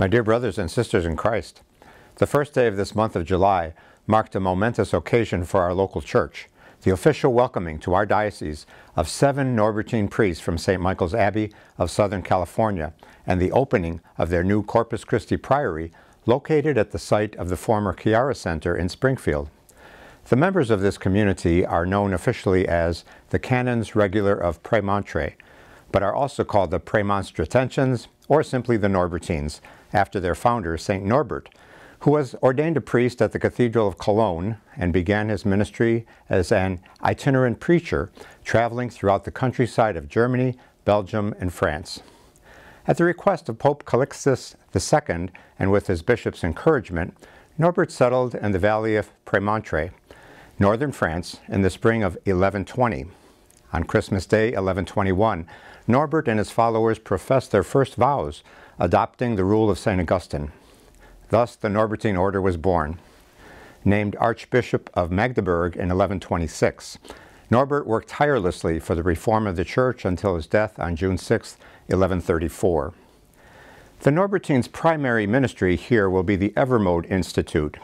My dear brothers and sisters in Christ, the first day of this month of July marked a momentous occasion for our local church, the official welcoming to our diocese of seven Norbertine priests from St. Michael's Abbey of Southern California and the opening of their new Corpus Christi Priory located at the site of the former Chiara Center in Springfield. The members of this community are known officially as the Canons Regular of Premontre, but are also called the Premonstratensians or simply the Norbertines, after their founder, St. Norbert, who was ordained a priest at the Cathedral of Cologne and began his ministry as an itinerant preacher, traveling throughout the countryside of Germany, Belgium, and France. At the request of Pope Calixtus II and with his bishop's encouragement, Norbert settled in the valley of Premontre, northern France, in the spring of 1120. On Christmas Day, 1121, Norbert and his followers professed their first vows, adopting the rule of St. Augustine. Thus, the Norbertine order was born. Named Archbishop of Magdeburg in 1126, Norbert worked tirelessly for the reform of the church until his death on June 6, 1134. The Norbertines' primary ministry here will be the Evermode Institute,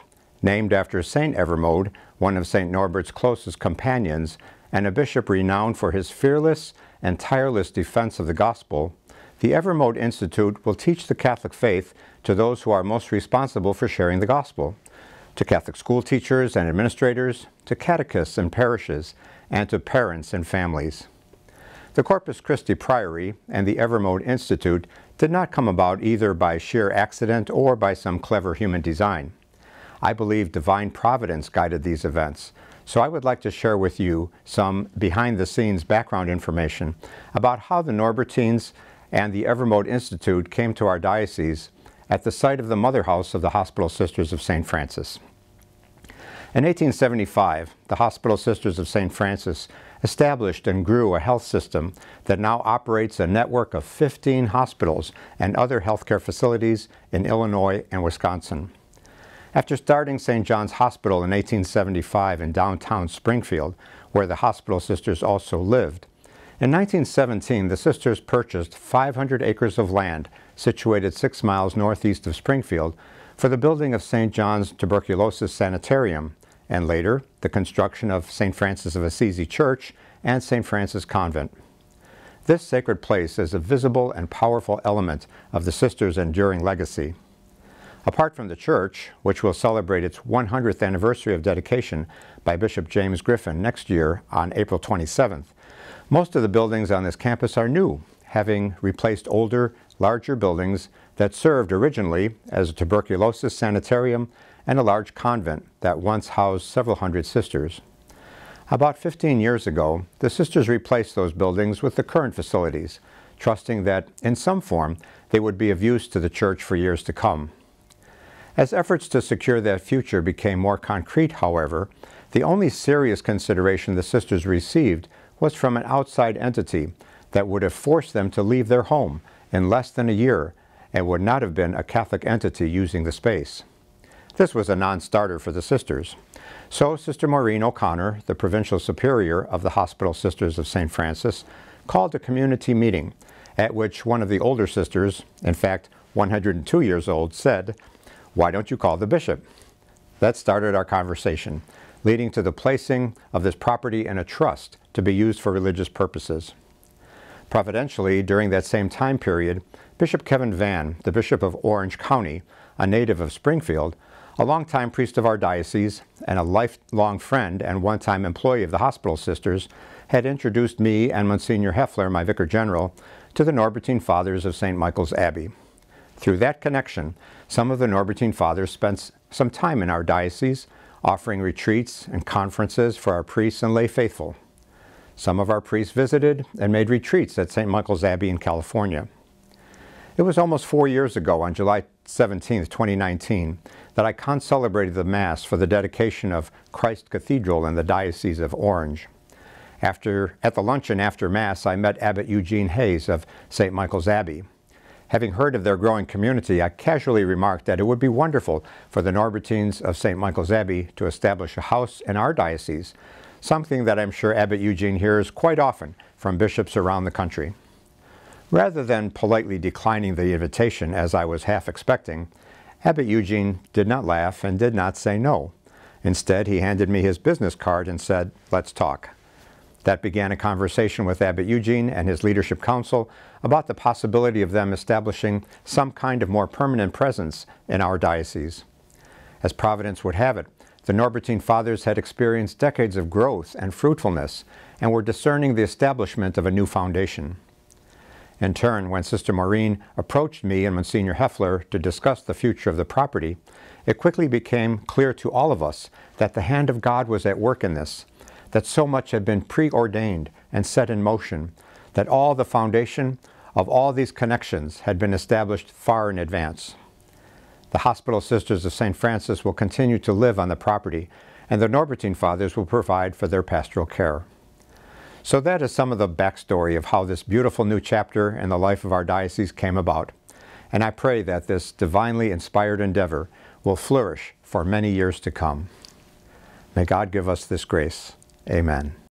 named after St. Evermode, one of St. Norbert's closest companions, and a bishop renowned for his fearless and tireless defense of the gospel. The Evermode Institute will teach the Catholic faith to those who are most responsible for sharing the gospel, to Catholic school teachers and administrators, to catechists and parishes, and to parents and families. The Corpus Christi Priory and the Evermode Institute did not come about either by sheer accident or by some clever human design. I believe divine providence guided these events, so I would like to share with you some behind-the-scenes background information about how the Norbertines and the Evermode Institute came to our diocese at the site of the mother house of the Hospital Sisters of St. Francis. In 1875, the Hospital Sisters of St. Francis established and grew a health system that now operates a network of 15 hospitals and other healthcare facilities in Illinois and Wisconsin. After starting St. John's Hospital in 1875 in downtown Springfield, where the Hospital Sisters also lived, in 1917 the Sisters purchased 500 acres of land situated six miles northeast of Springfield, for the building of St. John's Tuberculosis Sanitarium, and later the construction of St. Francis of Assisi Church and St. Francis Convent. This sacred place is a visible and powerful element of the sisters' enduring legacy. Apart from the church, which will celebrate its 100th anniversary of dedication by Bishop James Griffin next year on April 27th, most of the buildings on this campus are new, having replaced older larger buildings that served originally as a tuberculosis sanitarium and a large convent that once housed several hundred sisters. About 15 years ago, the sisters replaced those buildings with the current facilities, trusting that, in some form, they would be of use to the church for years to come. As efforts to secure that future became more concrete, however, the only serious consideration the sisters received was from an outside entity that would have forced them to leave their home in less than a year and would not have been a Catholic entity using the space. This was a non-starter for the sisters. So Sister Maureen O'Connor, the Provincial Superior of the Hospital Sisters of St. Francis, called a community meeting at which one of the older sisters, in fact 102 years old, said, why don't you call the bishop? That started our conversation, leading to the placing of this property in a trust to be used for religious purposes. Providentially, during that same time period, Bishop Kevin Vann, the Bishop of Orange County, a native of Springfield, a longtime priest of our diocese and a lifelong friend and one-time employee of the hospital sisters, had introduced me and Monsignor Hoefler, my Vicar General, to the Norbertine Fathers of St. Michael's Abbey. Through that connection, some of the Norbertine Fathers spent some time in our diocese, offering retreats and conferences for our priests and lay faithful. Some of our priests visited and made retreats at St. Michael's Abbey in California. It was almost four years ago, on July 17, 2019, that I concelebrated the Mass for the dedication of Christ Cathedral in the Diocese of Orange. After, at the luncheon after Mass, I met Abbot Eugene Hayes of St. Michael's Abbey. Having heard of their growing community, I casually remarked that it would be wonderful for the Norbertines of St. Michael's Abbey to establish a house in our diocese something that I'm sure Abbot Eugene hears quite often from bishops around the country. Rather than politely declining the invitation as I was half expecting, Abbot Eugene did not laugh and did not say no. Instead, he handed me his business card and said, Let's talk. That began a conversation with Abbot Eugene and his leadership council about the possibility of them establishing some kind of more permanent presence in our diocese. As Providence would have it, the Norbertine Fathers had experienced decades of growth and fruitfulness and were discerning the establishment of a new foundation. In turn, when Sister Maureen approached me and Monsignor Hoefler to discuss the future of the property, it quickly became clear to all of us that the hand of God was at work in this, that so much had been preordained and set in motion, that all the foundation of all these connections had been established far in advance. The Hospital Sisters of St. Francis will continue to live on the property, and the Norbertine Fathers will provide for their pastoral care. So that is some of the backstory of how this beautiful new chapter in the life of our diocese came about. And I pray that this divinely inspired endeavor will flourish for many years to come. May God give us this grace. Amen.